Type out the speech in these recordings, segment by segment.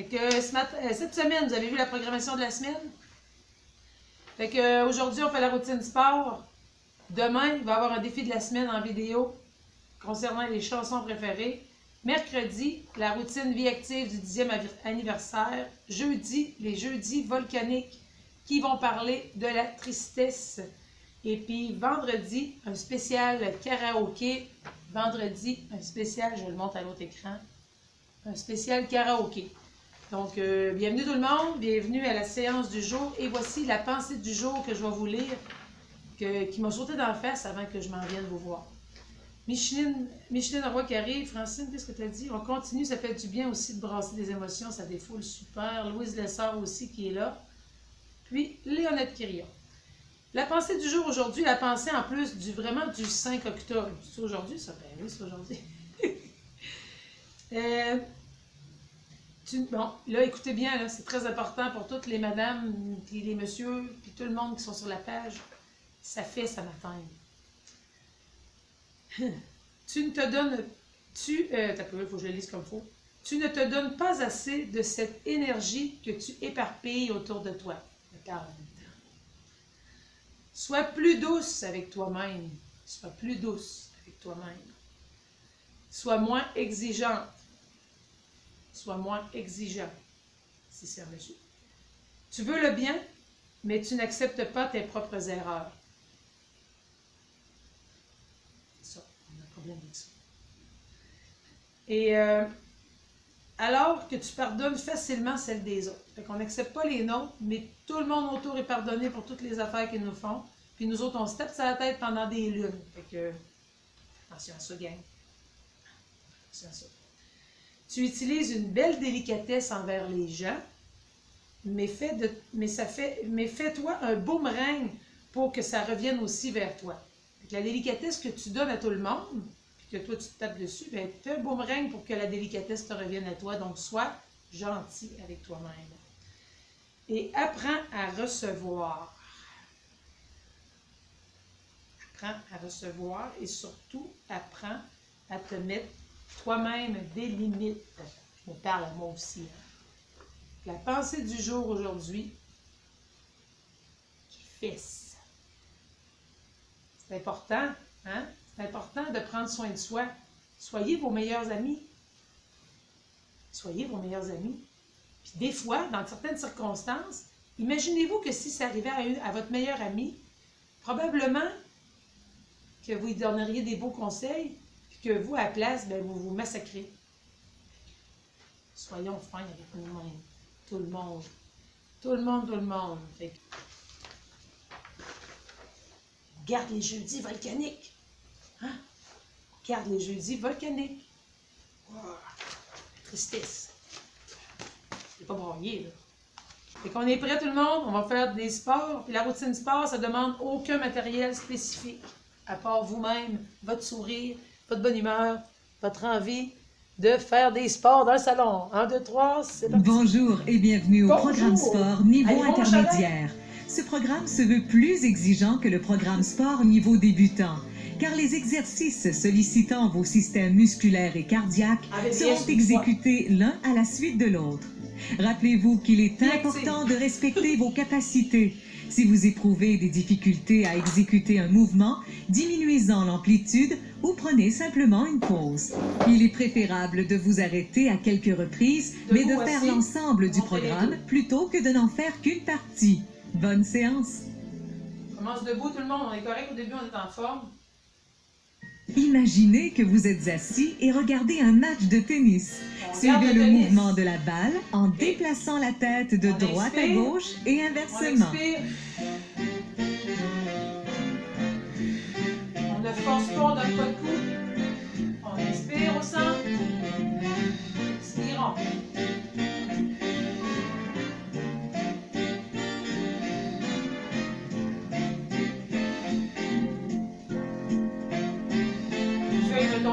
Fait que matin- euh, cette semaine, vous avez vu la programmation de la semaine? Fait que euh, aujourd'hui, on fait la routine sport. Demain, il va y avoir un défi de la semaine en vidéo concernant les chansons préférées. Mercredi, la routine vie active du 10e avi- anniversaire. Jeudi, les jeudis volcaniques qui vont parler de la tristesse. Et puis vendredi, un spécial karaoké. Vendredi, un spécial, je le montre à l'autre écran, un spécial karaoké. Donc, euh, bienvenue tout le monde, bienvenue à la séance du jour. Et voici la pensée du jour que je vais vous lire, que- qui m'a sauté dans la face avant que je m'en vienne vous voir. Micheline, Micheline Roy qui arrive. Francine, qu'est-ce que tu as dit? On continue, ça fait du bien aussi de brasser des émotions, ça défoule super. Louise Lessard aussi qui est là. Puis Léonette Quirion. La pensée du jour aujourd'hui, la pensée en plus du vraiment du 5 octobre. C'est aujourd'hui ça? Ben oui, c'est aujourd'hui. Euh, bon, là, écoutez bien, c'est très important pour toutes les madames, puis les messieurs, puis tout le monde qui sont sur la page. Ça fait, ça m'atteint. Tu ne te donnes. Tu. Ne te donnes pas assez de cette énergie que tu éparpilles autour de toi. Sois plus douce avec toi-même. Sois plus douce avec toi-même. Sois moins exigeante. Sois moins exigeant. Si c'est monsieur. Tu veux le bien, mais tu n'acceptes pas tes propres erreurs. C'est ça, on a un problème avec ça. Et euh, alors que tu pardonnes facilement celles des autres. Fait qu'on n'accepte pas les nôtres, mais tout le monde autour est pardonné pour toutes les affaires qu'ils nous font. Puis nous autres, on se tape sur la tête pendant des lunes. Fait que, attention à ça, gang. Attention à ça. Tu utilises une belle délicatesse envers les gens, mais, fais-toi un boomerang pour que ça revienne aussi vers toi. La délicatesse que tu donnes à tout le monde, puis que toi tu te tapes dessus, ben, fais un boomerang pour que la délicatesse te revienne à toi. Donc, sois gentil avec toi-même. Et apprends à recevoir. Apprends à recevoir et surtout apprends à te mettre toi-même des limites. Je me parle à moi aussi. La pensée du jour aujourd'hui, qui fesse. C'est important, hein? C'est important de prendre soin de soi. Soyez vos meilleurs amis. Soyez vos meilleurs amis. Puis des fois, dans certaines circonstances, imaginez-vous que si ça arrivait à, à votre meilleur ami, probablement que vous lui donneriez des beaux conseils, que vous, à la place, ben, vous vous massacrez. Soyons fins avec nous-mêmes. Tout le monde. Tout le monde, tout le monde. Fait Garde les jeudis volcaniques. Hein? Garde les jeudis volcaniques. Wow. Tristesse. C'est pas broyé, là. Fait qu'on est prêt tout le monde, on va faire des sports. Puis la routine sport, ça demande aucun matériel spécifique, à part vous-même, votre sourire, votre bonne humeur, votre envie de faire des sports dans le salon. Un, deux, trois, c'est parti. Bonjour et bienvenue au Bonjour. programme sport niveau Allez, bon intermédiaire. Ce programme se veut plus exigeant que le programme sport niveau débutant, car les exercices sollicitant vos systèmes musculaires et cardiaques Avec seront exécutés l'un à la suite de l'autre. Rappelez-vous qu'il est important de respecter vos capacités. Si vous éprouvez des difficultés à exécuter un mouvement, diminuez-en l'amplitude ou prenez simplement une pause. Il est préférable de vous arrêter à quelques reprises, mais de faire l'ensemble du programme plutôt que de n'en faire qu'une partie. Bonne séance. On commence debout tout le monde, on est correct au début, on est en forme. Imaginez que vous êtes assis et regardez un match de tennis. On Suivez le mouvement de la balle en déplaçant la tête de On droite à gauche et inversement. expire. On ne force pas, on donne pas de coup. On inspire au centre. Expirons.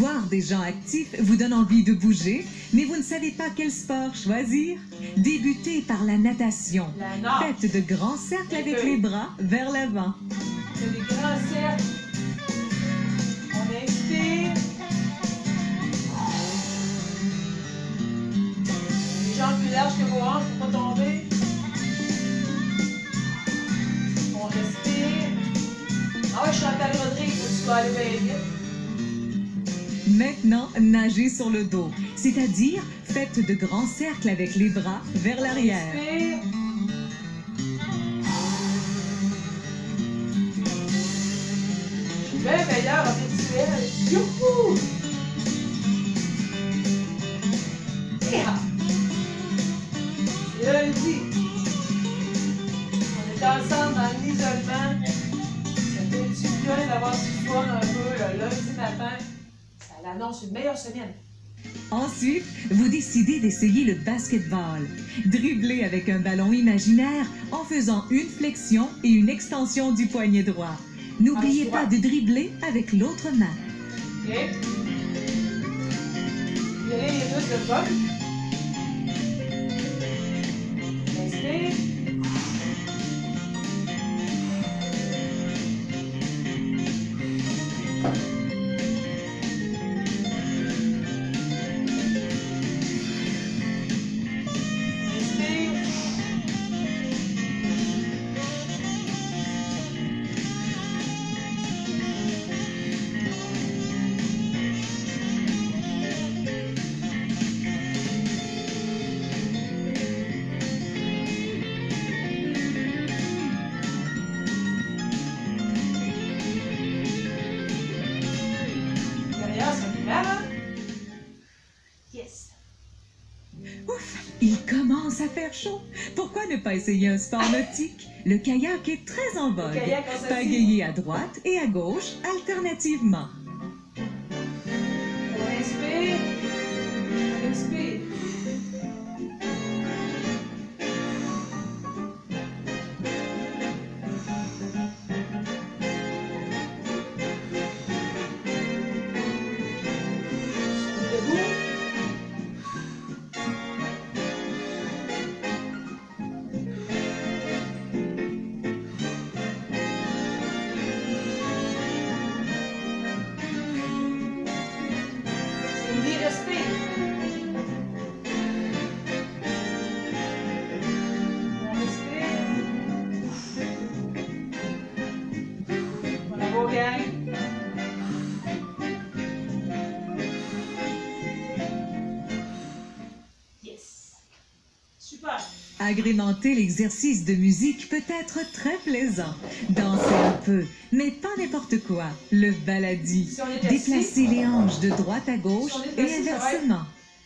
plupart des gens actifs vous donnent envie de bouger, mais vous ne savez pas quel sport choisir? Débutez par la natation. La. Faites de grands cercles avec les bras vers l'avant. Des grands cercles. On inspire. Les jambes plus larges que vos hanches pour pas tomber. On respire. Ah ouais, Chantal Rodrigue, tu vas aller bien vite. Maintenant, nagez sur le dos, c'est-à-dire faites de grands cercles avec les bras vers l'arrière. Bien meilleur en virtuel. Youhou! Lundi. On est ensemble dans l'isolement. Ça fait du bien d'avoir du fun un peu le lundi matin. Ça l'annonce une meilleure semaine. Ensuite, vous décidez d'essayer le basketball. Dribbler avec un ballon imaginaire en faisant une flexion et une extension du poignet droit. N'oubliez pas de dribbler avec l'autre main. OK? Les de fun. Faire chaud. Pourquoi ne pas essayer un sport nautique? Le kayak est très en vogue. Pagayer à droite et à gauche alternativement. L'exercice de musique peut être très plaisant. Dansez un peu, mais pas n'importe quoi. Le baladi. On. Déplacez les hanches de droite à gauche on et inversement.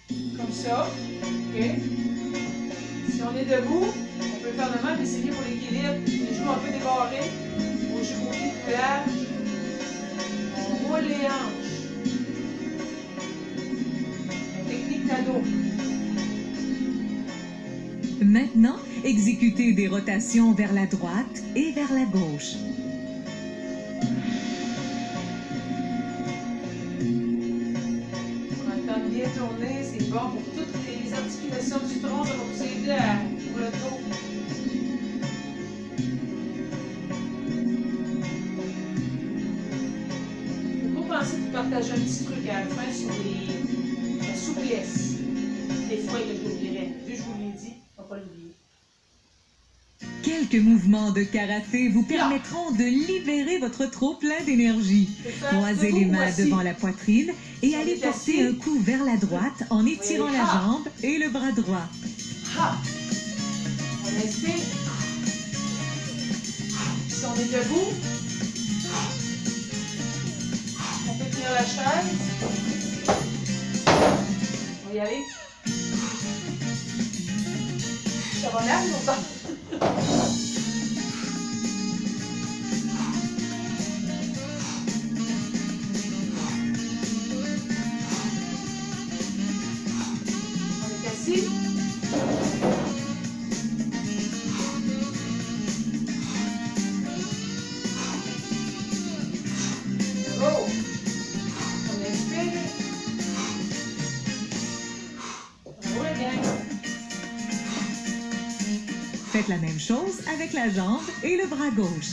Comme ça. OK. Si on est debout, on peut faire de même, mais c'est mieux pour l'équilibre. Les genoux un peu débarrés. Aux genoux plus larges. On roule les hanches. Technique cadeau. Maintenant, exécutez des rotations vers la droite et vers la gauche. Quelques mouvements de karaté vous permettront de libérer votre trop plein d'énergie. Croisez les ou mains devant la poitrine et allez porter un coup vers la droite en étirant la jambe et le bras droit. On inspire. Si on est debout, on peut tenir la chaise. On va y aller. Ça va là, longtemps? Faites la même chose avec la jambe et le bras gauche.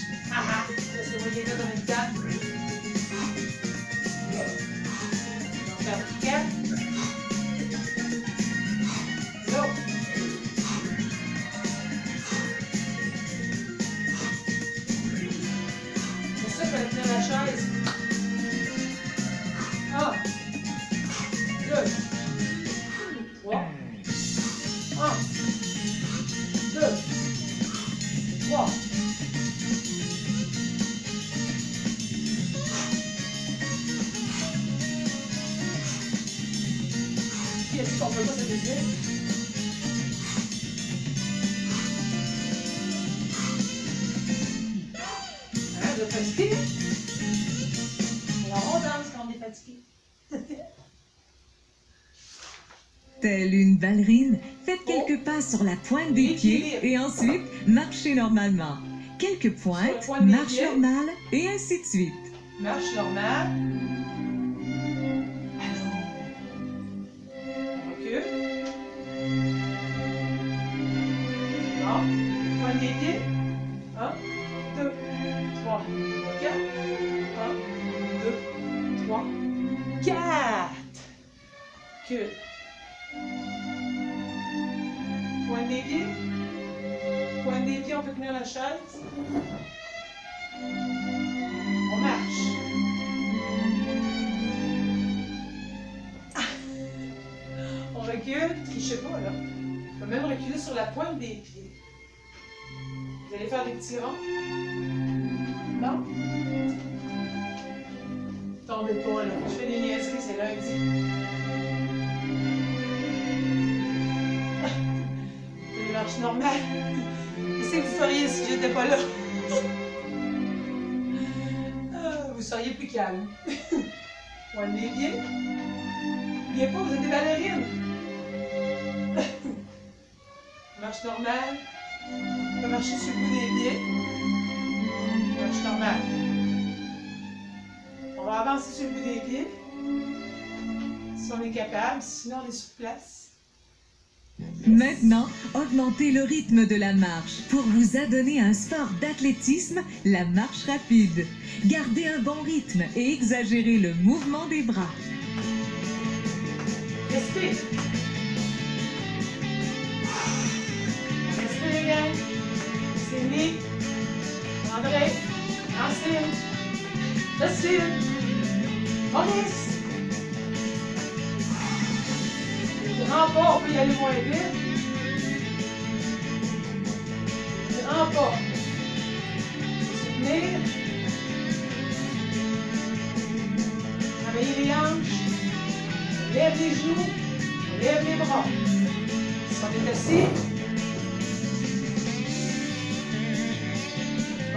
Sur la pointe des pieds et ensuite marchez normalement. Quelques pointes, pointe marche normale et ainsi de suite. Marche normale. Allons. Recule. Bon. Pointe des pieds. Un, deux, trois, quatre. Un, deux, trois, quatre. Recule. Recule, trichez pas là. On peut même reculer sur la pointe des pieds. Vous allez faire des petits ronds? Non? Tombez pas là. Je fais des niaiseries, c'est lundi. C'est des marches normales. Qu'est-ce que vous feriez si j'étais pas là? Ah, vous seriez plus calme. Pointe les pieds. N'oubliez pas, vous êtes des ballerines. Marche normale. On peut marcher sur le bout des pieds. Marche normale. On va avancer sur le bout des pieds. Si on est capable, sinon on est sur place. Maintenant, augmentez le rythme de la marche pour vous adonner à un sport d'athlétisme, la marche rapide. Gardez un bon rythme et exagérez le mouvement des bras. Respire. C'est Nick. André. Francine. Justine. Maurice. Les grands pas, on peut y aller moins vite. Les grands pas. Soutenir. Travailler les hanches. Lève les genoux, lève les bras. Si on est assis,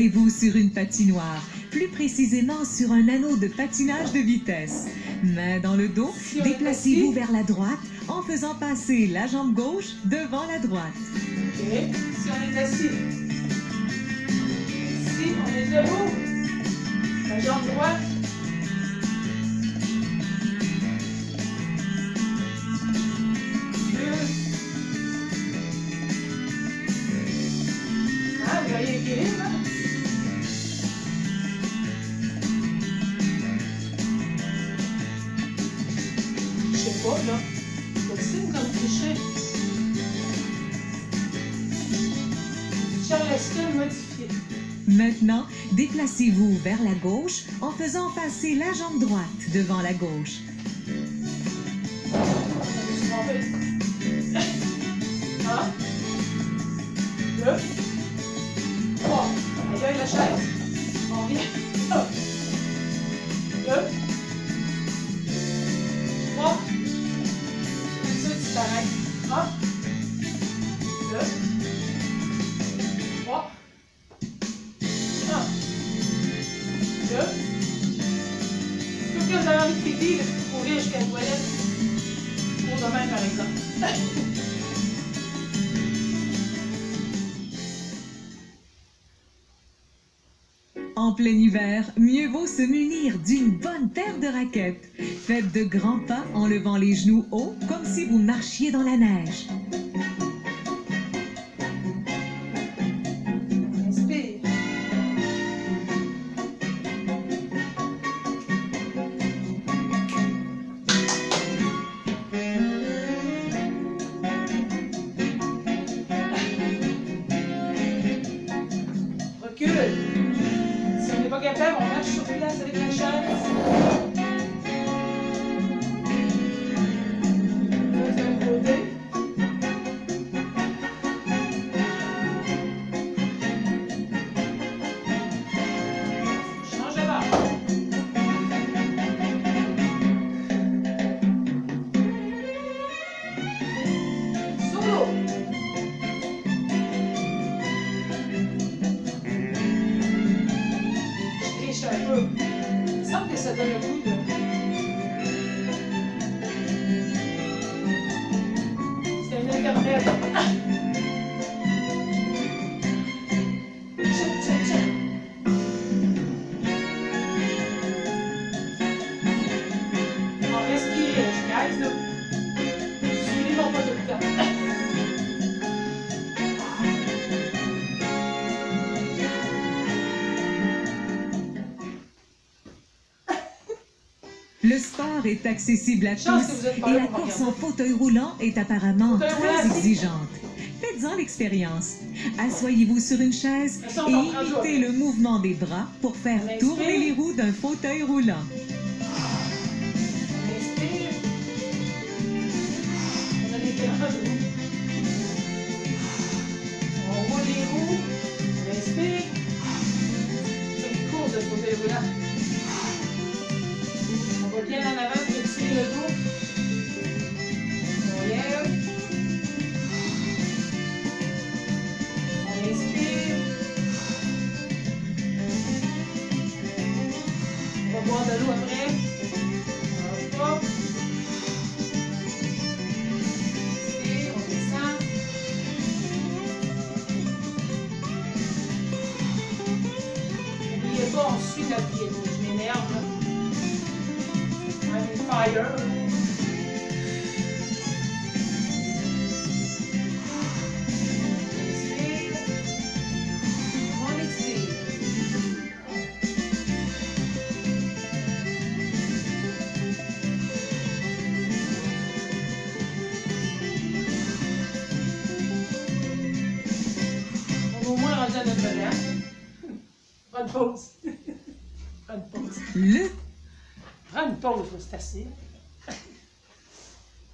Transportez-vous sur une patinoire, plus précisément sur un anneau de patinage de vitesse. Main dans le dos, déplacez-vous vers la droite en faisant passer la jambe gauche devant la droite. Si on est assis. Si on est debout. La jambe droite. Déplacez-vous vers la gauche en faisant passer la jambe droite devant la gauche. mieux vaut se munir d'une bonne paire de raquettes. Faites de grands pas en levant les genoux hauts comme si vous marchiez dans la neige. Est accessible à tous et la course en fauteuil roulant est apparemment très exigeante. Faites-en l'expérience. Assoyez-vous sur une chaise et imitez le mouvement des bras pour faire tourner les roues d'un fauteuil roulant. À notre temps. Prends une pause. Prends une pause. Le? Prends une pause, c'est assez.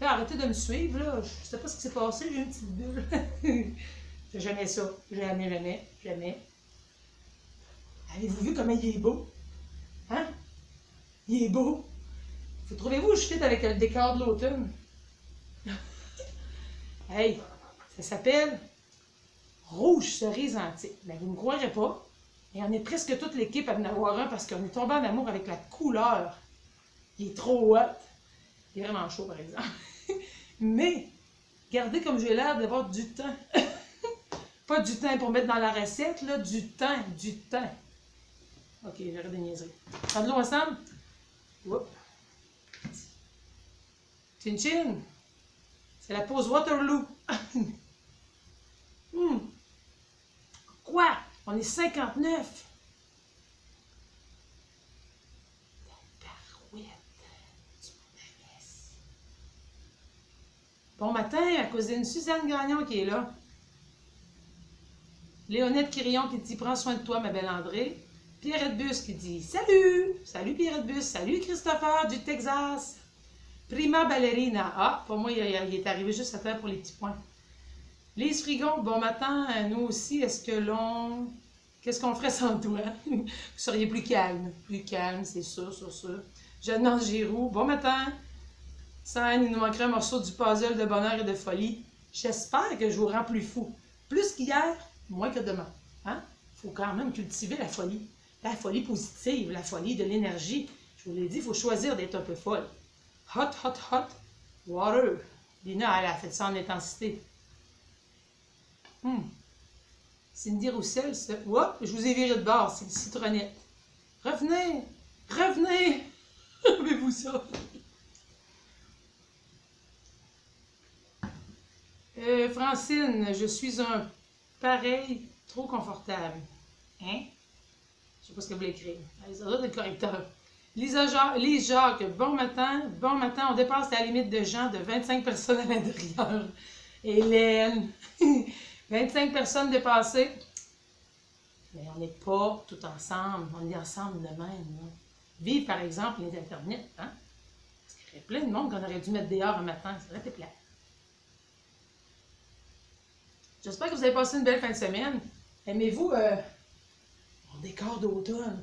Là, arrêtez de me suivre, là. Je sais pas ce qui s'est passé, j'ai une petite bulle. J'ai jamais ça. Jamais, jamais, jamais. Avez-vous vu comment il est beau? Hein? Il est beau. Vous trouvez-vous je fit avec le décor de l'automne? hey, ça s'appelle Rouge cerise antique. Mais vous ne me croirez pas. Et on est presque toute l'équipe à en avoir un parce qu'on est tombé en amour avec la couleur. Il est trop hot. Il est vraiment chaud, par exemple. Mais, regardez comme j'ai l'air d'avoir du temps. Pas du temps pour mettre dans la recette, là, du temps, du temps. Ok, j'arrête de niaiserie. Prends ensemble. Oups. Chin chin. C'est la pause Waterloo. Hmm. Quoi? On est 59. Tabarouette. Tu m'en laisses. Bon matin, à cousine Suzanne Gagnon qui est là. Léonette Quirion qui dit Prends soin de toi, ma belle André. Pierrette Bus qui dit Salut Salut Pierrette Bus. Salut Christopher du Texas. Prima Ballerina. Ah, pour moi, il, est arrivé juste à temps pour les petits points. Lise Frigon, bon matin. euh, Nous aussi, est-ce que l'on. Qu'est-ce qu'on ferait sans toi? Vous seriez plus calme. Plus calme, c'est sûr, sûr, sûr. Jeanne Giroux, bon matin. San, il nous manquerait un morceau du puzzle de bonheur et de folie. J'espère que je vous rends plus fou. Plus qu'hier, moins que demain. Hein? faut quand même cultiver la folie. La folie positive, la folie de l'énergie. Je vous l'ai dit, il faut choisir d'être un peu folle. Hot, hot, hot, water. Lina, elle a fait ça en intensité. Hmm. Cindy Roussel, c'est- Oups, je vous ai viré de bord, c'est le citronnette. Revenez! Revenez! Avez-vous ça? Euh, Francine, je suis un pareil trop confortable. Hein? Je sais pas ce que vous voulez écrire. Ça doit être le correcteur. Lisa Lise Jacques, bon matin. Bon matin, on dépasse la limite de gens de 25 personnes à l'intérieur. Hélène, 25 personnes dépassées. Mais on n'est pas tout ensemble. On est ensemble de même. Là. Vive, par exemple, les Internet. Hein? Parce qu'il y aurait plein de monde qu'on aurait dû mettre dehors un matin. Ça aurait été plat. J'espère que vous avez passé une belle fin de semaine. Aimez-vous euh, mon décor d'automne?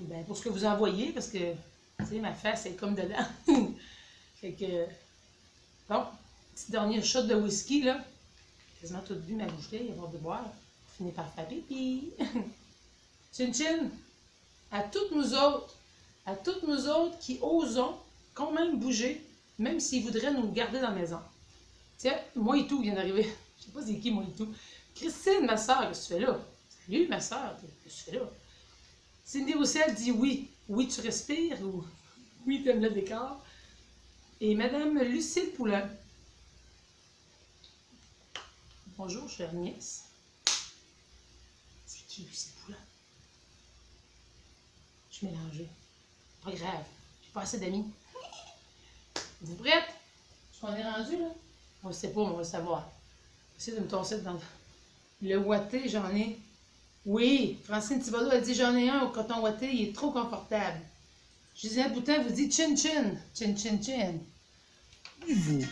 Ben, pour ce que vous en voyez, parce que, tu sais, ma face est comme dedans. fait que, bon, petit dernier shot de whisky, là. Quasiment tout bu ma bouteille, avant de boire. Fini par faire pipi. chin chin, à toutes nous autres, à toutes nous autres qui osons quand même bouger, même s'ils voudraient nous garder dans la maison. Tiens, moi et tout vient d'arriver. Je sais pas c'est qui, moi et tout. Christine, ma soeur, qu'est-ce que tu fais là? Salut, ma soeur, qu'est-ce que tu fais là? Cindy Roussel dit oui. Oui, tu respires ou oui, tu aimes le décor. Et Madame Lucille Poulain. Bonjour, chère nièce. C'est qui Lucille Poulain? Je suis mélangée. Pas grave. J'ai pas assez d'amis. Vous prête? Est-ce qu'on est rendu là? On ne sait pas, mais on va le savoir. Essayez de me tosser dans le ouaté, j'en ai. Oui, Francine Thibodeau a dit j'en ai un au coton ouaté, il est trop confortable. Gisèle Boutin vous dit chin chin, chin chin chin. Et vous?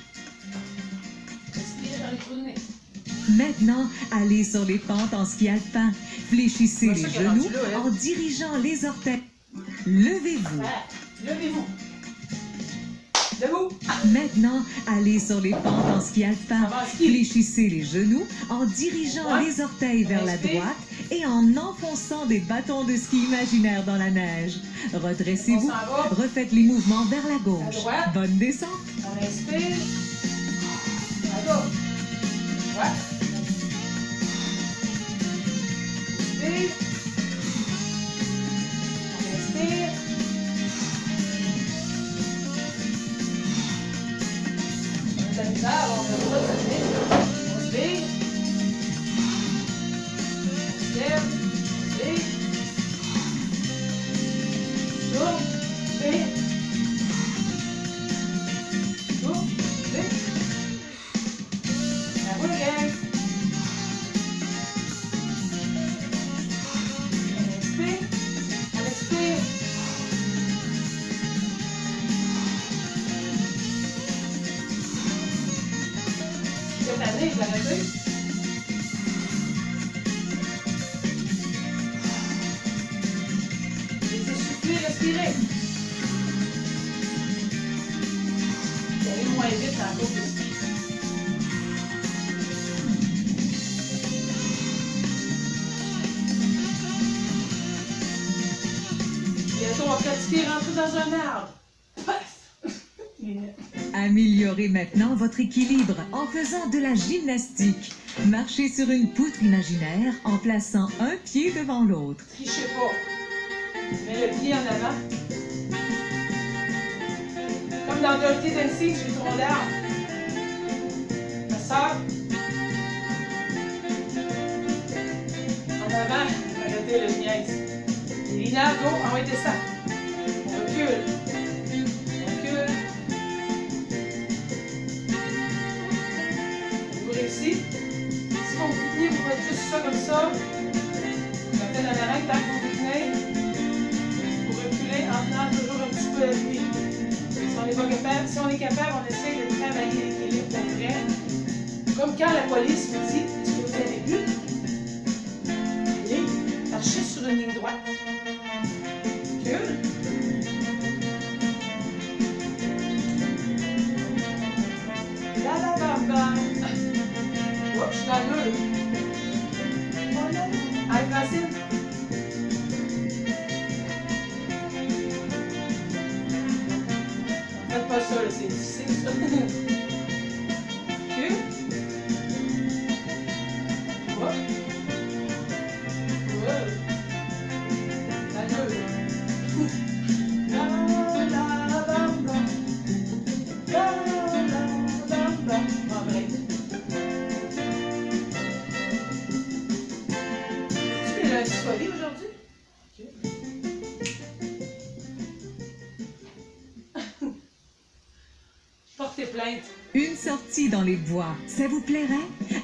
Respirez dans les trous de nez. Maintenant, allez sur les pentes en ski alpin. Fléchissez Moi, les genoux là, hein. en dirigeant les orteils. Levez-vous. Ah, levez-vous. Debout. Maintenant, allez sur les pentes en ski alpin. Fléchissez les genoux en dirigeant Ouais. les orteils vers la droite et en enfonçant des bâtons de ski imaginaires dans la neige. Redressez-vous. Refaites les mouvements vers la gauche. Bonne descente. On inspire. À gauche. Ouais. Équilibre en faisant de la gymnastique. Marchez sur une poutre imaginaire en plaçant un pied devant l'autre. Trichez pas. Mets le pied en avant. Comme dans Dirty Dancing, je suis trop d'arbre. Ma soeur. En avant. Arrêtez le niaise. Lina, go, envoyez ça. On recule. Ça comme ça. Mettez dans la main tant que vous tenez. Vous reculez en tenant toujours un petit peu l'appui. Si on n'est pas capable, si on est capable, on essaie de travailler l'équilibre d'après. Comme quand la police vous dit Est-ce que vous avez bu Allez, marchez sur une ligne droite. La la la la. Oups, je mur. Allez, Francine. Les bois, ça vous plairait?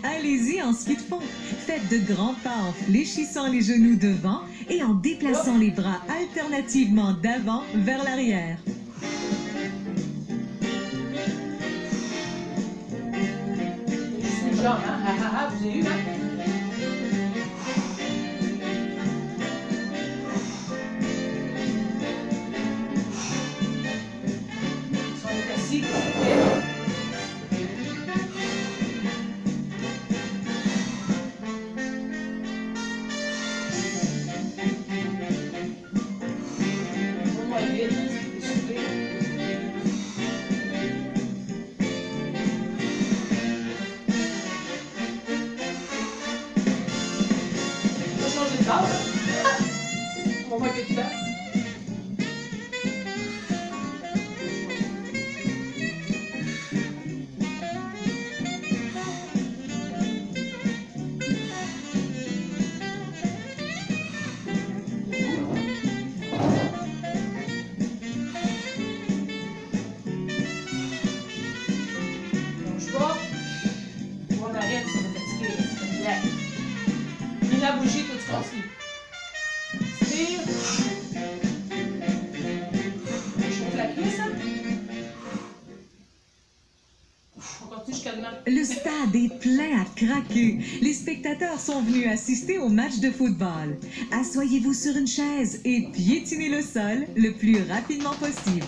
Allez-y en ski de fond. Faites de grands pas en fléchissant les genoux devant et en déplaçant les bras alternativement d'avant vers l'arrière. Hein? Spectateurs sont venus assister au match de football. Assoyez-vous sur une chaise et piétinez le sol le plus rapidement possible.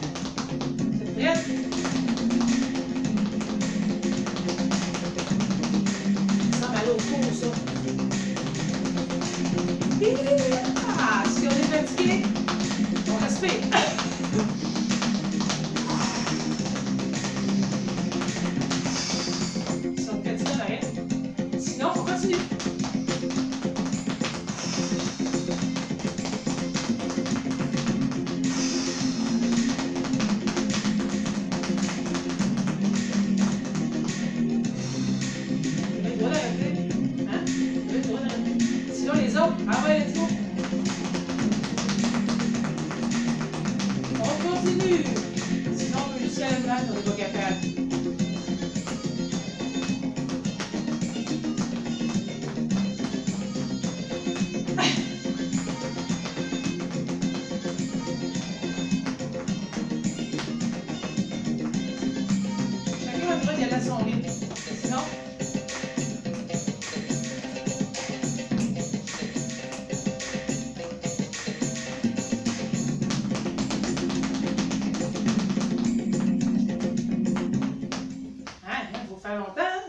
Faire longtemps. hein?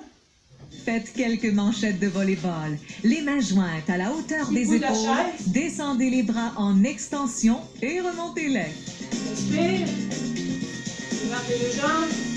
Faites quelques manchettes de volleyball. Les mains jointes à la hauteur Petit des de épaules. Descendez les bras en extension et remontez-les. Levez les jambes.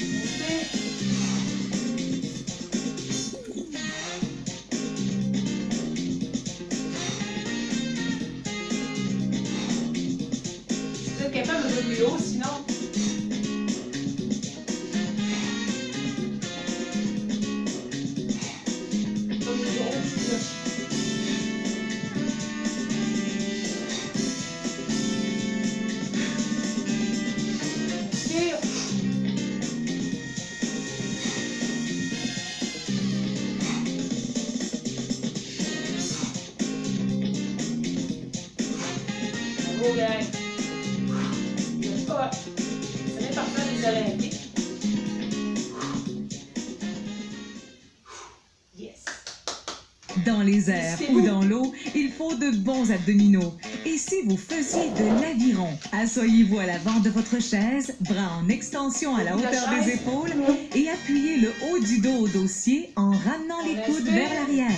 Votre chaise, bras en extension à la hauteur des épaules et appuyez le haut du dos au dossier en ramenant les coudes vers l'arrière.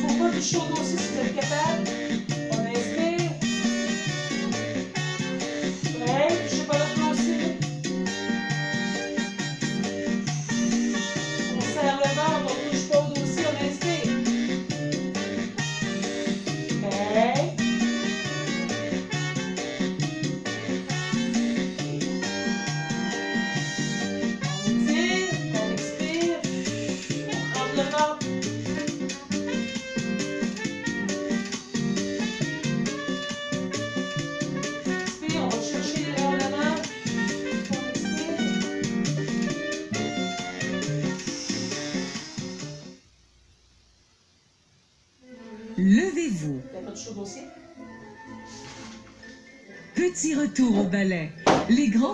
Faut pas toucher au dossier si vous êtes capable.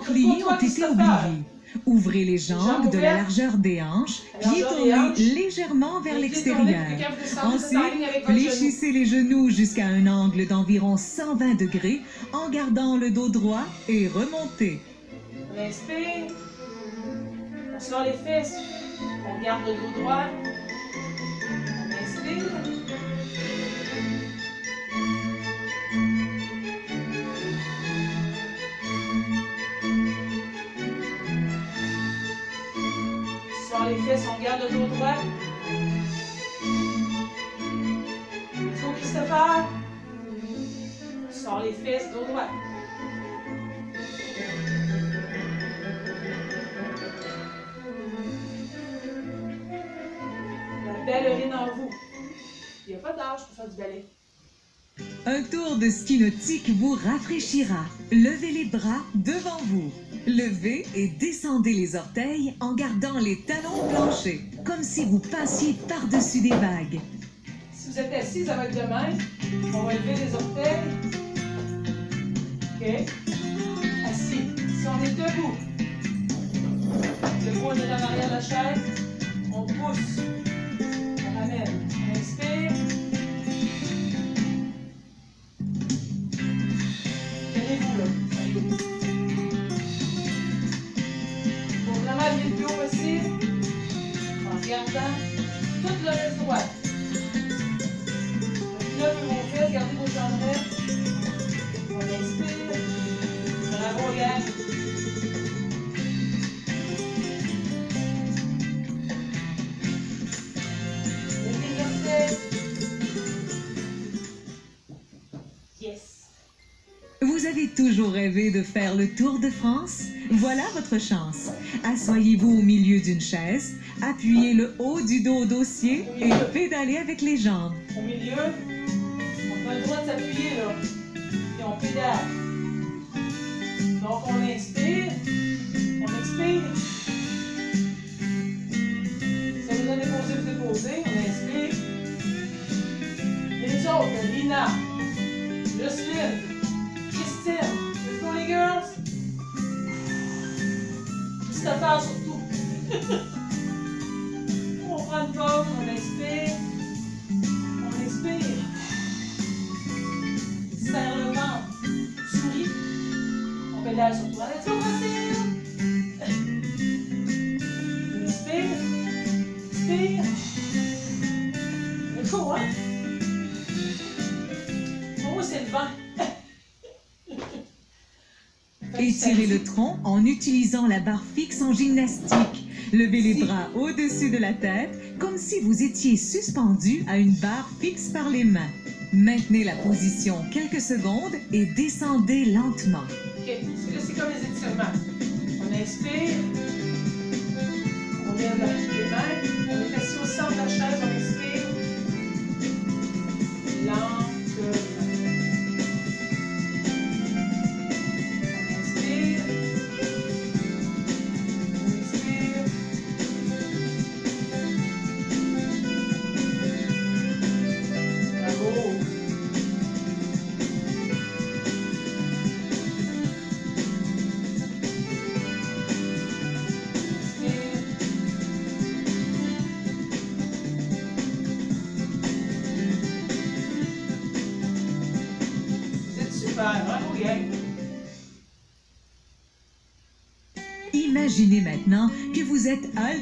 Pliés ont été oubliés. Ouvrez les jambes de la largeur des hanches, pieds tournés légèrement vers l'extérieur. Ensuite, fléchissez les genoux jusqu'à un angle d'environ 120 degrés en gardant le dos droit et remontez. On inspire. On sort les fesses. On garde le dos droit. On inspire. Les fesses, on garde le dos droit. Go, Christopher. Sort les fesses, dos droit. La ballerine en vous. Il n'y a pas d'âge pour faire du ballet. Un tour de ski nautique vous rafraîchira. Levez les bras devant vous. Levez et descendez les orteils en gardant les talons planchés, comme si vous passiez par-dessus des vagues. Si vous êtes assis, ça va être de. On va lever les orteils. OK. Assis. Si on est debout, le poids est en arrière de la chaise, on pousse. On ramène. Toujours rêvé de faire le tour de France Voilà votre chance. Assoyez-vous au milieu d'une chaise, appuyez le haut du dos au dossier et pédalez avec les jambes. Au milieu, on a le droit de s'appuyer là. Et on pédale. Donc on inspire, on expire. Ça vous a déposé, vous déposez, on inspire. Les autres, Lina, Jocelyne, Christine, let's go les girls. Christopher surtout. on prend une pause, on inspire. On expire. Étirez le tronc en utilisant la barre fixe en gymnastique. Levez les bras au-dessus de la tête comme si vous étiez suspendu à une barre fixe par les mains. Maintenez la position quelques secondes et descendez lentement. Ok, c'est c'est comme les étirements. On inspire. On lève les mains. On est assis au centre de la chaise. On expire. Lentement.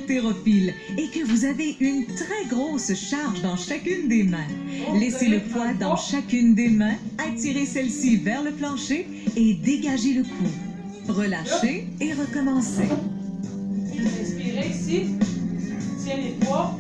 Haltérophile et que vous avez une très grosse charge dans chacune des mains. Laissez le poids dans chacune des mains, attirez celle-ci vers le plancher et dégagez le cou. Relâchez et recommencez. Inspirez ici. Tiens les poids.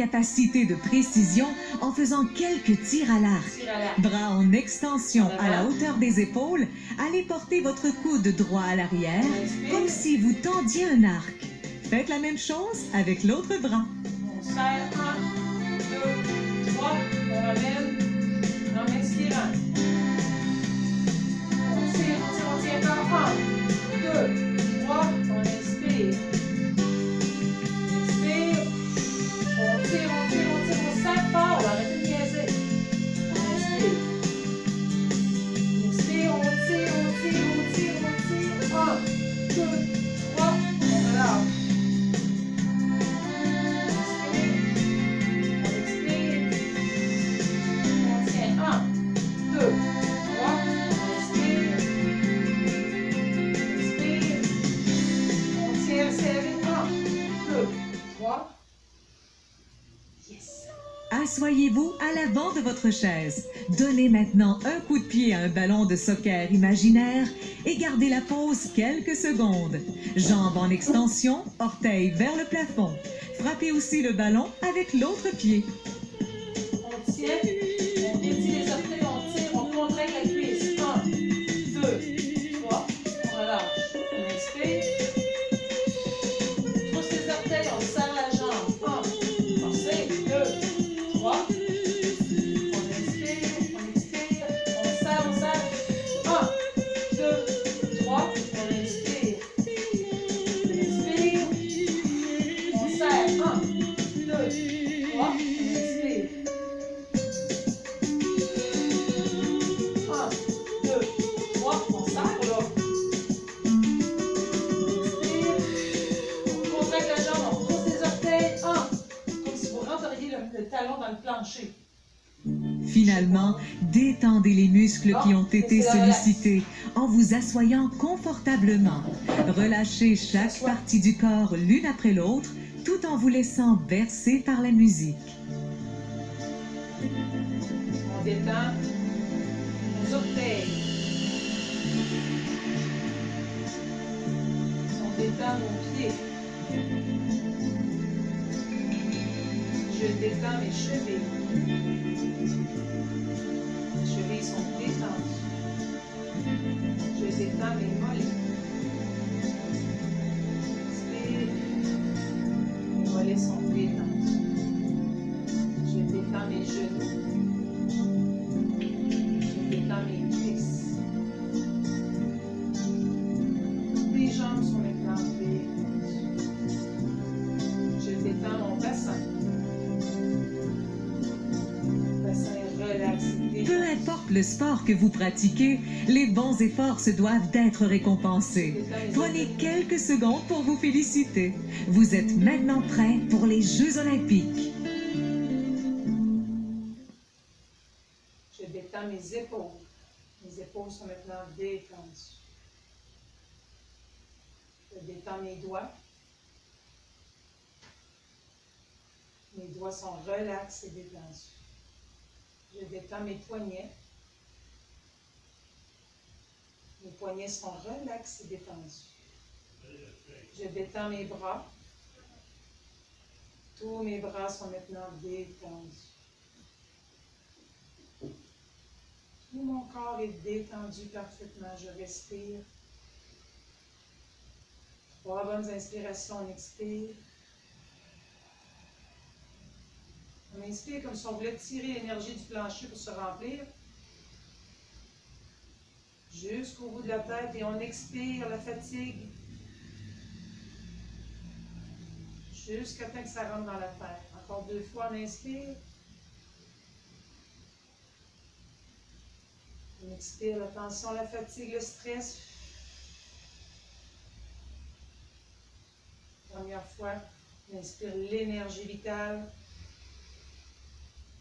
Capacité de précision en faisant quelques tirs à l'arc. Bras en extension à la hauteur des épaules, allez porter votre coude droit à l'arrière, comme si vous tendiez un arc. Faites la même chose avec l'autre bras. On serre. Un, deux, trois. On ramène. En expirant. On tire, on tire, on tire encore. Un, deux, trois. On inspire. Asseyez-vous à l'avant de votre chaise. Donnez maintenant un coup de pied à un ballon de soccer imaginaire et gardez la pose quelques secondes. Jambes en extension, orteils vers le plafond. Frappez aussi le ballon avec l'autre pied. Finalement, détendez les muscles qui ont été sollicités en vous assoyant confortablement. Relâchez chaque partie du corps l'une après l'autre tout en vous laissant bercer par la musique. On détend nos orteils. On détend nos pieds. Je détends mes chevilles. Sport que vous pratiquez, les bons efforts se doivent d'être récompensés. Prenez quelques secondes pour vous féliciter. Vous êtes maintenant prêt pour les Jeux olympiques. Je détends mes épaules. Mes épaules sont maintenant détendues. Je détends mes doigts. Mes doigts sont relax et détendus. Je détends mes poignets. Mes poignets sont relax et détendus. Je détends mes bras. Tous mes bras sont maintenant détendus. Tout mon corps est détendu parfaitement. Je respire. Trois bonnes inspirations, on expire. On inspire comme si on voulait tirer l'énergie du plancher pour se remplir. Jusqu'au bout de la tête et on expire la fatigue. Jusqu'à temps que ça rentre dans la tête. Encore deux fois, on inspire. On expire la tension, la fatigue, le stress. Première fois, on inspire l'énergie vitale,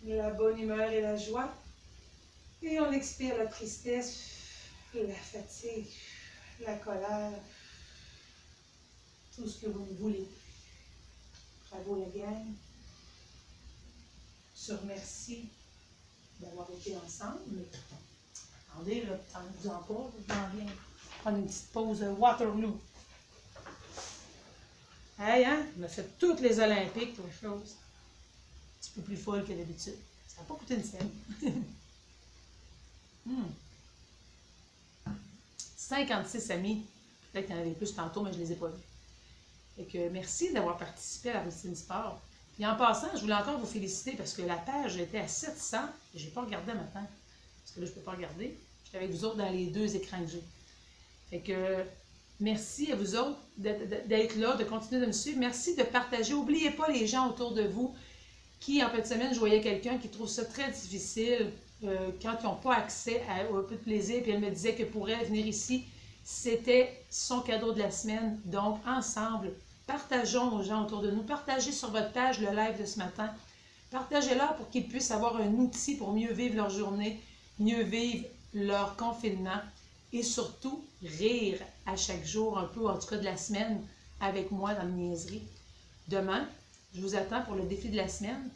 la bonne humeur et la joie. Et on expire la tristesse, la fatigue, la colère, tout ce que vous voulez. Bravo la gang. Je remercie d'avoir été ensemble. Attendez, là, attendez-vous encore, je m'en viens prendre une petite pause Waterloo. Hey, hein? On a fait toutes les Olympiques, toi, chose. Un petit peu plus folle que d'habitude. Ça n'a pas coûté une scène. Hmm. 56 amis. Peut-être qu'il y en avait plus tantôt, mais je ne les ai pas vus. Fait que merci d'avoir participé à la routine sport. Et en passant, je voulais encore vous féliciter parce que la page était à 700 et je n'ai pas regardé matin. Parce que là, je ne peux pas regarder. J'étais avec vous autres dans les deux écrans que j'ai. Fait que merci à vous autres d'être là, de continuer de me suivre. Merci de partager. N'oubliez pas les gens autour de vous qui, en fin de semaine, je voyais quelqu'un qui trouve ça très difficile euh, quand ils n'ont pas accès à, un peu de plaisir. Puis elle me disait que pour venir ici, c'était son cadeau de la semaine. Donc, ensemble, partageons aux gens autour de nous. Partagez sur votre page le live de ce matin. Partagez-le pour qu'ils puissent avoir un outil pour mieux vivre leur journée, mieux vivre leur confinement et surtout rire à chaque jour, un peu, en tout cas de la semaine, avec moi dans la niaiserie. Demain, je vous attends pour le défi de la semaine.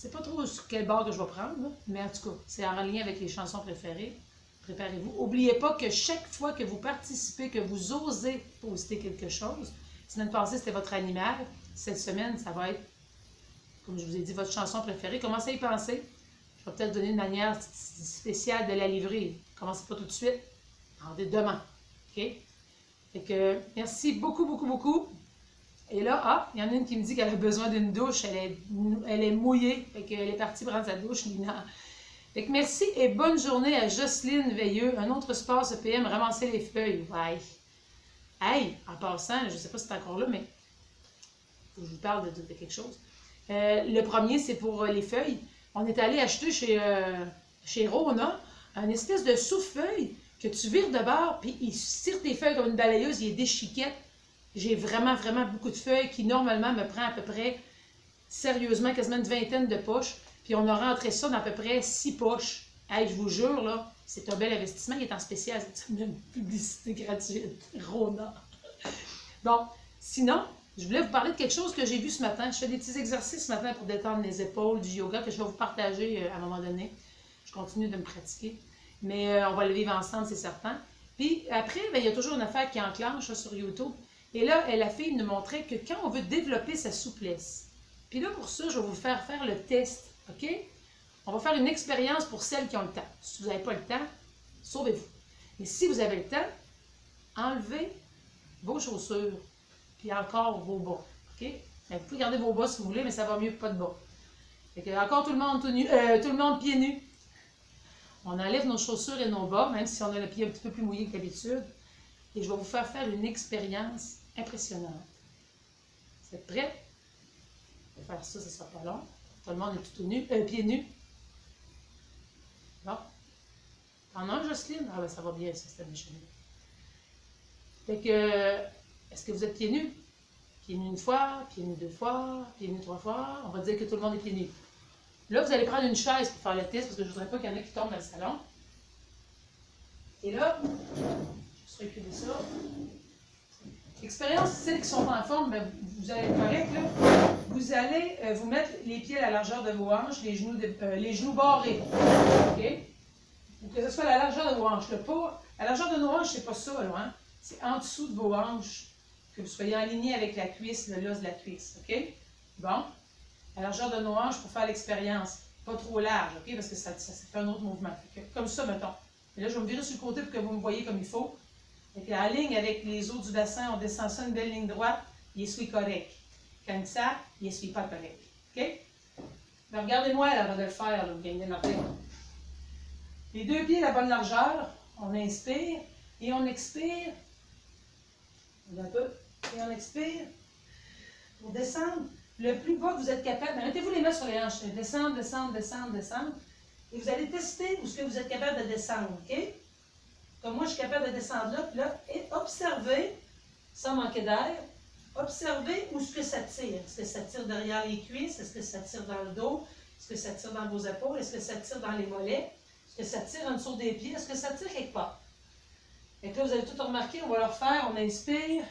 C'est pas trop sur quel bord que je vais prendre, mais en tout cas, c'est en lien avec les chansons préférées. Préparez-vous. N'oubliez pas que chaque fois que vous participez, que vous osez poster quelque chose, semaine passée, c'était votre animal. Cette semaine, ça va être, comme je vous ai dit, votre chanson préférée. Commencez à y penser. Je vais peut-être donner une manière spéciale de la livrer. Commencez pas tout de suite. Rendez demain. OK? Fait que, merci beaucoup, beaucoup, beaucoup. Et là, ah, il y en a une qui me dit qu'elle a besoin d'une douche. Elle est, elle est mouillée. Fait qu'elle est partie prendre sa douche, Lina. Fait que merci et bonne journée à Jocelyne Veilleux. Un autre sport CPM, ramasser les feuilles. Ouais. Hey, en passant, je ne sais pas si c'est encore là, mais je vous parle de, quelque chose. Euh, le premier, c'est pour euh, les feuilles. On est allé acheter chez, euh, chez Rona un espèce de souffle-feuille que tu vires de bord, puis il tire tes feuilles comme une balayeuse, il est déchiquette. J'ai vraiment, vraiment beaucoup de feuilles qui, normalement, me prend à peu près, sérieusement, quasiment une vingtaine de poches. Puis on a rentré ça dans à peu près six poches. Hey, je vous jure, là, c'est un bel investissement. Il est en spécial. C'est une publicité gratuite. Rona. Bon, sinon, je voulais vous parler de quelque chose que j'ai vu ce matin. Je fais des petits exercices ce matin pour détendre les épaules, du yoga que je vais vous partager euh, à un moment donné. Je continue de me pratiquer. Mais euh, on va le vivre ensemble, c'est certain. Puis après, ben, il y a toujours une affaire qui enclenche sur YouTube. Et là, la fille nous montrait que quand on veut développer sa souplesse, puis là, pour ça, je vais vous faire faire le test, OK? On va faire une expérience pour celles qui ont le temps. Si vous n'avez pas le temps, sauvez-vous. Mais si vous avez le temps, enlevez vos chaussures, puis encore vos bas, OK? vous pouvez garder vos bas si vous voulez, mais ça va mieux que pas de bas. Fait que encore tout le monde, tout, nu, euh, tout le monde pieds nus. On enlève nos chaussures et nos bas, même si on a le pied un petit peu plus mouillé que d'habitude. Et je vais vous faire faire une expérience impressionnante. Vous êtes prêts? Je vais faire ça, ça ne sera pas long. Tout le monde est tout nu, euh, pieds nus. Bon. T'en Jocelyne? Ah ben ça va bien, ça, c'était méchant. Fait que, est-ce que vous êtes pieds nus? Pieds nus une fois, pieds nus deux fois, pieds nus trois fois. On va dire que tout le monde est pieds nus. Là, vous allez prendre une chaise pour faire le test parce que je ne voudrais pas qu'il y en ait qui tombent dans le salon. Et là, je vais reculer ça. Expérience, celles qui sont en forme, ben, vous allez être correct, là. Vous allez euh, vous mettre les pieds à la largeur de vos hanches, les genoux, euh, les genoux barrés. OK? que ce soit à la largeur de vos hanches. Le pas, la largeur de nos hanches, c'est pas ça, là, hein? C'est en dessous de vos hanches. Que vous soyez aligné avec la cuisse, le l'os de la cuisse. OK? Bon la largeur de nos hanches pour faire l'expérience. Pas trop large, OK? Parce que ça, ça, fait un autre mouvement. comme ça, mettons. Et là, je vais me virer sur le côté pour que vous me voyez comme il faut. Puis, en ligne avec les os du bassin, on descend ça une belle ligne droite, il essuie correct. Comme ça, il essuie pas correct. OK? Ben, regardez-moi avant de le faire, là, vous gagnez la Les deux pieds à la bonne largeur, on inspire et on expire. Un peu. Et on expire pour descendre le plus bas que vous êtes capable, ben, mettez-vous les mains sur les hanches. Descendre, descendre, descendre, descendre. Et vous allez tester où ce que vous êtes capable de descendre, OK? Moi, je suis capable de descendre là, là, et observez, sans manquer d'air, observez où ce que ça tire. Est-ce que ça tire derrière les cuisses? Est-ce que ça tire dans le dos? Est-ce que ça tire dans vos épaules? Est-ce que ça tire dans les mollets? Est-ce que ça tire en dessous des pieds? Est-ce que ça tire quelque part? Et là, vous allez tout remarquer, on va le refaire, on inspire.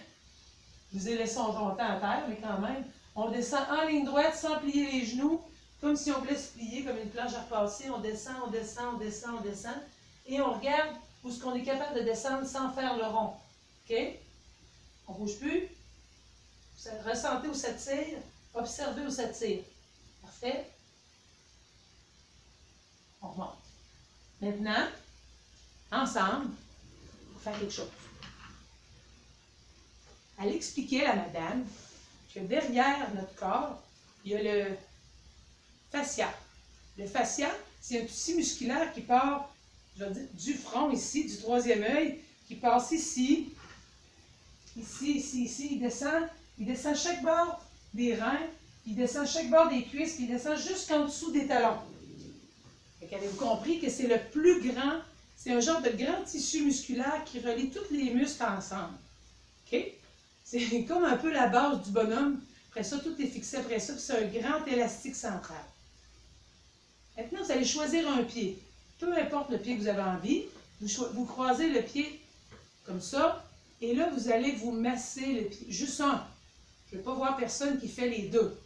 Vous laisser longtemps à terre, mais quand même. On descend en ligne droite sans plier les genoux, comme si on voulait se plier comme une planche à repasser. On descend, on descend, on descend, on descend. Et on regarde où ce qu'on est capable de descendre sans faire le rond. OK? On ne bouge plus. Vous ressentez où ça tire, observez où ça tire. Parfait? On remonte. Maintenant, ensemble, on faire quelque chose. Elle expliquait à madame que derrière notre corps, il y a le fascia. Le fascia, c'est un tissu musculaire qui part je dire, du front ici, du troisième œil, qui passe ici, ici, ici, ici, il descend, il descend chaque bord des reins, il descend chaque bord des cuisses, puis il descend jusqu'en dessous des talons. Avez-vous compris que c'est le plus grand, c'est un genre de grand tissu musculaire qui relie tous les muscles ensemble. OK? C'est comme un peu la base du bonhomme. Après ça, tout est fixé après ça, c'est un grand élastique central. Maintenant, vous allez choisir un pied. Peu importe le pied que vous avez envie, vous, vous croisez le pied comme ça, et là, vous allez vous masser le pied. Juste un. Je ne veux pas voir personne qui fait les deux.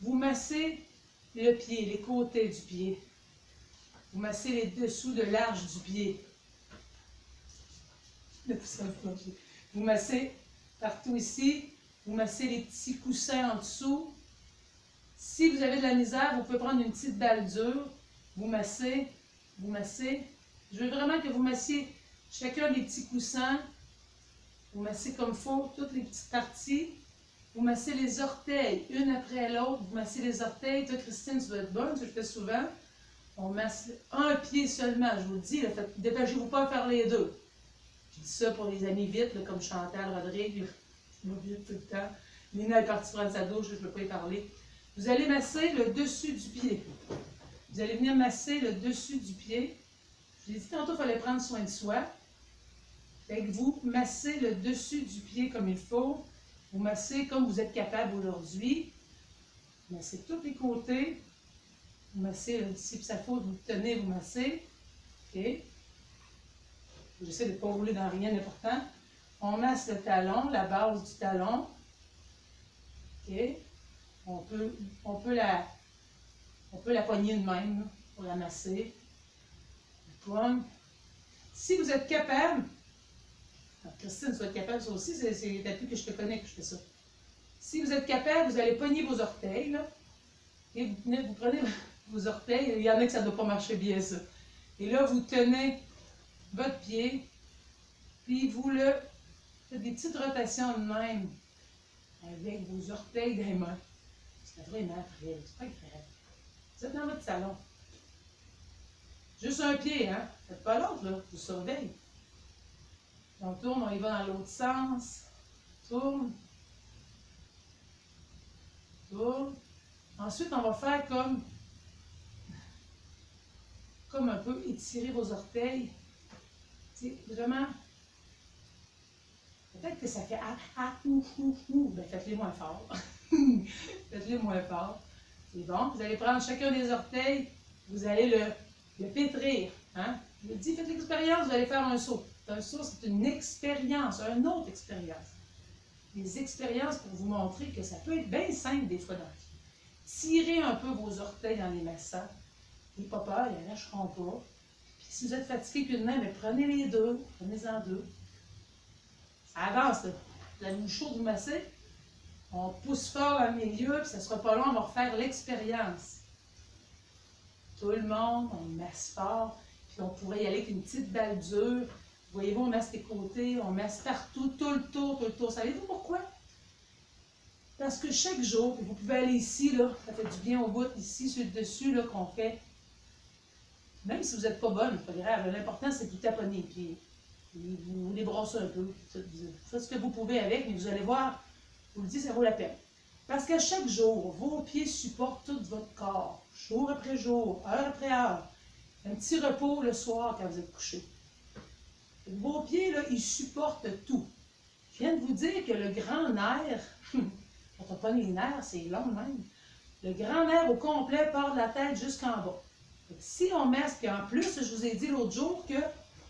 Vous massez le pied, les côtés du pied. Vous massez les dessous de l'arche du pied. Vous massez partout ici. Vous massez les petits coussins en dessous. Si vous avez de la misère, vous pouvez prendre une petite balle dure. Vous massez, vous massez. Je veux vraiment que vous massiez chacun des petits coussins. Vous massez comme faut toutes les petites parties. Vous massez les orteils, une après l'autre. Vous massez les orteils. Toi, Christine, tu dois être bonne, je le fais souvent. On masse un pied seulement, je vous le dis. Dépêchez-vous pas à faire les deux. Je dis ça pour les amis vite, comme Chantal, Rodrigue. Je m'oublie tout le temps. Nina est partie prendre sa douche, je ne peux pas y parler. Vous allez masser le dessus du pied. Vous allez venir masser le dessus du pied. Je l'ai dit tantôt, il fallait prendre soin de soi. Fait que vous massez le dessus du pied comme il faut. Vous massez comme vous êtes capable aujourd'hui. Vous massez tous les côtés. Vous massez, si ça faut, vous tenez, vous massez. OK? J'essaie de ne pas rouler dans rien d'important. On masse le talon, la base du talon. OK? On peut, on peut, la, on peut la poigner de même pour la masser. Si vous êtes capable, ah, Christine, vous êtes capable, ça aussi, c'est depuis que je te connais que je fais ça. Si vous êtes capable, vous allez pogner vos orteils, là, et vous, prenez vos orteils, il y en a que ça ne doit pas marcher bien, ça. Et là, vous tenez votre pied, puis vous le faites des petites rotations de même, avec vos orteils des mains. C'est vraiment très, c'est pas grave. Vous êtes dans votre salon. Juste un pied, hein? Faites pas l'autre, là. Vous surveille. On tourne, on y va dans l'autre sens. Tourne. Tourne. Ensuite, on va faire comme, comme un peu étirer vos orteils. C'est vraiment. Peut-être que ça fait ah, ah, ouh, ouh, ouh. Ben, faites-les moins fort. faites-les moins fort. C'est bon. Vous allez prendre chacun des orteils. Vous allez le pétrir. Hein? Je vous dis, faites l'expérience, vous allez faire un saut. Un saut, c'est une expérience, une autre expérience. Des expériences pour vous montrer que ça peut être bien simple des fois dans la vie. Tirez un peu vos orteils dans les massants. N'ayez pas peur, ils ne lâcheront pas. Puis si vous êtes fatigué de main, mais prenez les deux, prenez-en deux. Ça avance, là. Chaude, vous massez. On pousse fort à milieu, puis ça ne sera pas long, on va refaire l'expérience tout le monde, on masse fort, puis on pourrait y aller avec une petite balle dure. Voyez-vous, on masse les côtés, on masse partout, tout le tour, tout le tour. Savez-vous pourquoi? Parce que chaque jour, vous pouvez aller ici, là, ça fait du bien au bout, ici, sur le dessus, là, qu'on fait. Même si vous n'êtes pas bonne, pas grave. L'important, c'est de vous taponner les pieds. Vous, les brossez un peu. Faites ce que vous pouvez avec, mais vous allez voir, vous le dis, ça vaut la peine. Parce qu'à chaque jour, vos pieds supportent tout votre corps, jour après jour, heure après heure. Un petit repos le soir quand vous êtes couché. Vos pieds, là, ils supportent tout. Je viens de vous dire que le grand nerf, quand on pas les nerfs, c'est long même. Le grand nerf au complet part de la tête jusqu'en bas. Si on met, puis en plus, je vous ai dit l'autre jour que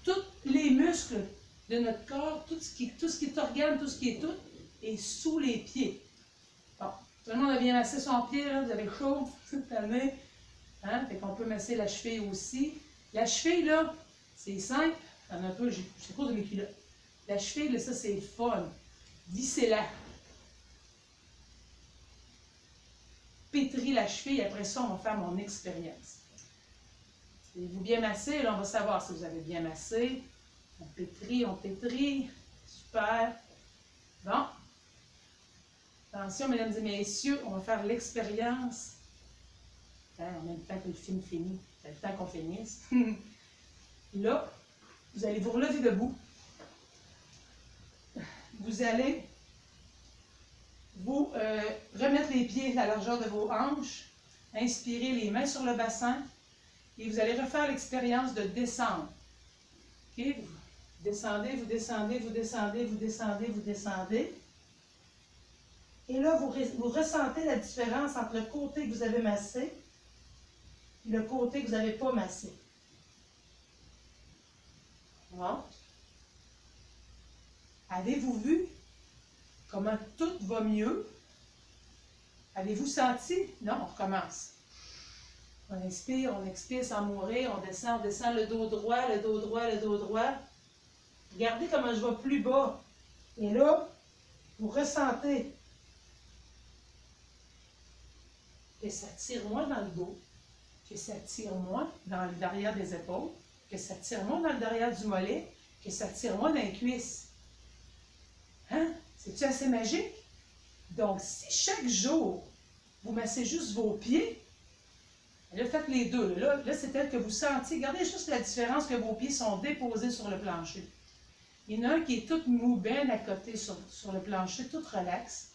tous les muscles de notre corps, tout ce qui, tout ce qui est organe, tout ce qui est tout, et sous les pieds. Bon, tout le monde a bien massé son pied, vous avez chaud toute l'année. Hein? Fait qu'on peut masser la cheville aussi. La cheville, là, c'est simple. Attends un peu, j'ai cause de mes culottes. La cheville, là, ça, c'est fun. Vissez-la. Pétris la cheville, après ça, on va faire mon expérience. Si vous bien massez, là, on va savoir si vous avez bien massé. On pétrit, on pétrit. Super. Bon, Attention, mesdames et messieurs, on va faire l'expérience. Hein, en même temps que le film finit. C'est le temps qu'on finisse. Là, vous allez vous relever debout. Vous allez vous euh, remettre les pieds à la largeur de vos hanches. Inspirez les mains sur le bassin. Et vous allez refaire l'expérience de descendre. Vous descendez, vous descendez, vous descendez, vous descendez, vous descendez. Et là, vous, ressentez la différence entre le côté que vous avez massé et le côté que vous n'avez pas massé. Bon. Avez-vous vu comment tout va mieux? Avez-vous senti? Non, on recommence. On inspire, on expire sans mourir, on descend, on descend le dos droit, le dos droit, le dos droit. Regardez comment je vais plus bas. Et là, vous ressentez que ça tire moins dans le dos, que ça tire moins dans le derrière des épaules, que ça tire moins dans le derrière du mollet, que ça tire moins dans les cuisses. Hein? C'est-tu assez magique? Donc, si chaque jour, vous massez juste vos pieds, Là, faites les deux. Là, là c'est tel que vous sentiez. Regardez juste la différence que vos pieds sont déposés sur le plancher. Il y en a un qui est tout mou, bien à côté sur, le plancher, tout relax.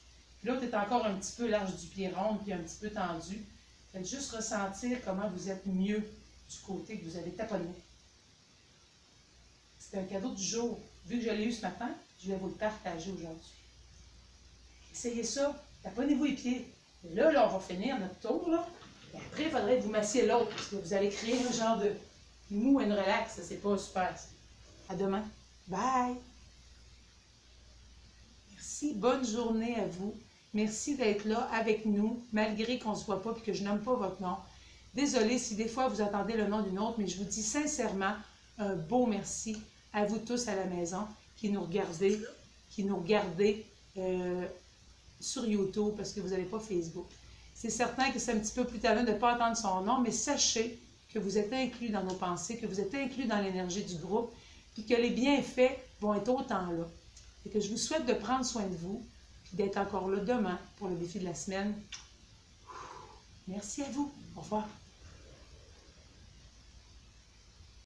L'autre est encore un petit peu large du pied rond, puis un petit peu tendu. Faites juste ressentir comment vous êtes mieux du côté que vous avez taponné. C'est un cadeau du jour. Vu que je l'ai eu ce matin, je vais vous le partager aujourd'hui. Essayez ça. Taponnez-vous les pieds. Et là, là, on va finir notre tour. Là après, il faudrait que vous massiez l'autre, parce que vous allez créer un genre de mou and relax. C'est pas super. À demain. Bye! Merci. Bonne journée à vous. Merci d'être là avec nous, malgré qu'on ne se voit pas et que je nomme pas votre nom. Désolée si des fois vous attendez le nom d'une autre, mais je vous dis sincèrement un beau merci à vous tous à la maison qui nous regardez, qui nous regardez euh, sur YouTube parce que vous n'avez pas Facebook. C'est certain que c'est un petit peu plus talent de ne pas entendre son nom, mais sachez que vous êtes inclus dans nos pensées, que vous êtes inclus dans l'énergie du groupe, puis que les bienfaits vont être autant là. Et que je vous souhaite de prendre soin de vous, d'être encore là demain pour le défi de la semaine. Merci à vous. Au revoir.